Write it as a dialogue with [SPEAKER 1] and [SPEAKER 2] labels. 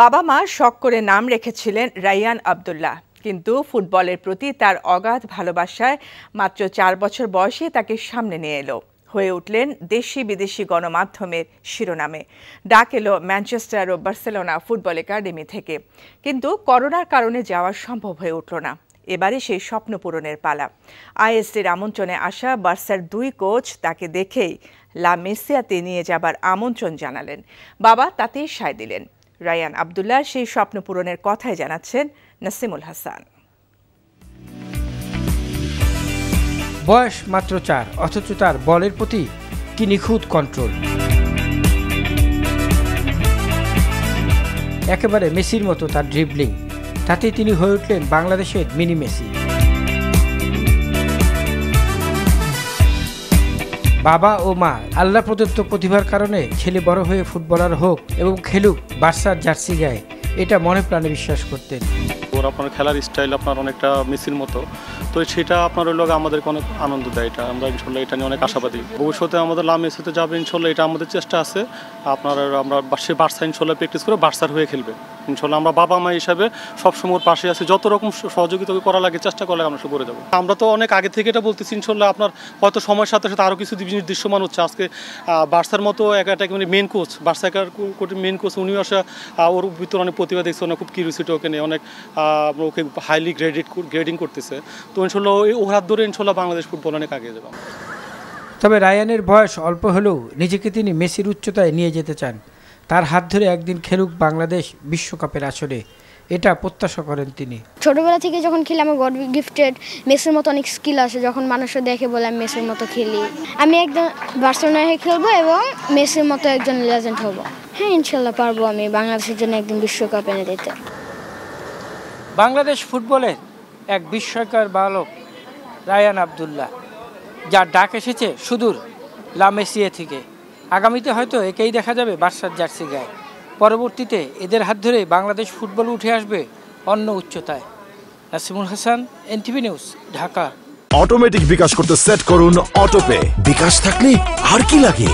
[SPEAKER 1] বাবা মা শখ করে নাম রেখেছিলেন রাইয়ান আবদুল্লাহ। কিন্তু ফুটবলের প্রতি তার অগাধ ভালোবাসায় মাত্র চার বছর বয়সে তাকে সামনে নিয়ে এলো। হয়ে উঠলেন দেশি বিদেশি গণমাধ্যমের শিরোনামে। ডাক এলো ম্যানচেস্টার ও বার্সেলোনা ফুটবল একাডেমি থেকে। কিন্তু করোনার কারণে যাওয়া সম্ভব হয়ে উঠল না। এবারে সেই স্বপ্ন পূরণের পালা। আইএসটির আমন্ত্রণে আসা বার্সার দুই কোচ তাকে দেখেই লা মেসিয়াতে নিয়ে যাবার আমন্ত্রণ জানালেন। বাবা তাতেই সায় দিলেন। রায়ান আবদুল্লাহ সেই স্বপ্ন পূরণের কথাই জানাচ্ছেন নাসিমুল হাসান।
[SPEAKER 2] বয়স মাত্র চার, অথচ তার বলের প্রতি কি নিখুঁত কন্ট্রোল একেবারে মেসির মতো তার ড্রিবলিং তাতে তিনি হয়ে উঠলেন বাংলাদেশের মিনি মেসি। বাবা ও মা আল্লাহ প্রদত্ত প্রতিভার কারণে ছেলে বড় হয়ে ফুটবলার হোক এবং খেলুক বার্সার জার্সি গায়ে। এটা মনে প্রাণে বিশ্বাস করতেন।
[SPEAKER 3] ওর আপনার খেলার স্টাইল আপনার অনেকটা মেসির মতো। তো সেটা আপনার ওই লোক আমাদেরকে অনেক আনন্দ দেয় এটা। আমরা ইনশাল্লাহ এটা নিয়ে অনেক আশাবাদী। ভবিষ্যতে আমাদের লাম মেসিতে যাবে, ইনশাল্লাহ এটা আমাদের চেষ্টা আছে। আপনার আমরা সে বার্সা ইনশাল্লাহ প্র্যাকটিস করে বার্সার হয়ে খেলবে। ইনশাল্লাহ আমরা বাবা মা হিসাবে সবসময় পাশে আছি। যত রকম সহযোগিতা করা লাগে, চেষ্টা করলে আমরা করে দেবো আমরা তো অনেক আগে থেকে এটা বলতেছি, ইনশাল্লাহ আপনার হয়তো সময়ের সাথে সাথে আরও কিছু জিনিস দৃশ্যমান হচ্ছে। আজকে বার্সার মতো এক একটা মানে মেন কোচ বার্সা একার মেন কোচ উনিও আসা ওর ভিতরে অনেক প্রতিভা দেখছে অনেক খুব কিউরিসিটি ওকে নিয়ে। অনেক ওকে হাইলি গ্রেডেড গ্রেডিং করতেছে। তো ইনশাল্লাহ ওই হাত ধরে ইনশাল্লাহ বাংলাদেশ ফুটবল অনেক আগে যাবে।
[SPEAKER 2] তবে রায়ানের বয়স অল্প হলেও নিজেকে তিনি মেসির উচ্চতায় নিয়ে যেতে চান। তার হাত ধরে একদিন খেলুক বাংলাদেশ বিশ্বকাপের আসরে। এটা প্রত্যাশা করেন তিনি।
[SPEAKER 4] ছোটবেলা থেকে যখন খেলি আমার গড গিফটেড মেসের মতো অনেক স্কিল আসে। যখন মানুষও দেখে বলে আমি মেসের মতো খেলি। আমি একদম বার্সেলোনায় হয়ে খেলব এবং মেসের মতো একজন লেজেন্ড হব। হ্যাঁ ইনশাল্লাহ পারব আমি বাংলাদেশের জন্য একদিন বিশ্বকাপ এনে দিতে।
[SPEAKER 2] বাংলাদেশ ফুটবলের এক বিস্ময়কর বালক রায়ান আবদুল্লাহ যার ডাক এসেছে সুদূর লামেসিয়া থেকে। আগামীতে হয়তো একেই দেখা যাবে বার্সার জার্সি গায়ে। পরবর্তীতে এদের হাত ধরে বাংলাদেশ ফুটবল উঠে আসবে অন্য উচ্চতায়। Nasimul Hasan, NTV news, Dhaka.
[SPEAKER 5] Automatic bKash করতে সেট করুন অটোপে। বিকাশ থাকলে আর কি লাগে?